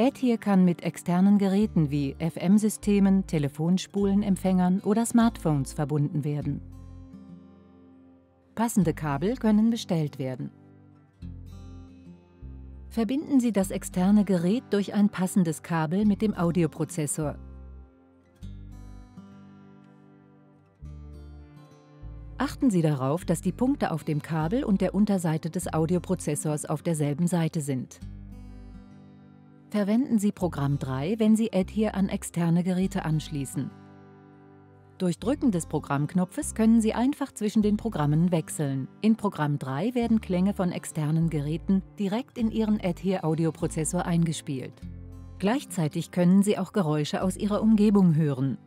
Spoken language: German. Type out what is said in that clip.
AdHear kann mit externen Geräten wie FM-Systemen, Telefonspulenempfängern oder Smartphones verbunden werden. Passende Kabel können bestellt werden. Verbinden Sie das externe Gerät durch ein passendes Kabel mit dem Audioprozessor. Achten Sie darauf, dass die Punkte auf dem Kabel und der Unterseite des Audioprozessors auf derselben Seite sind. Verwenden Sie Programm 3, wenn Sie AdHear an externe Geräte anschließen. Durch Drücken des Programmknopfes können Sie einfach zwischen den Programmen wechseln. In Programm 3 werden Klänge von externen Geräten direkt in Ihren AdHear Audioprozessor eingespielt. Gleichzeitig können Sie auch Geräusche aus Ihrer Umgebung hören,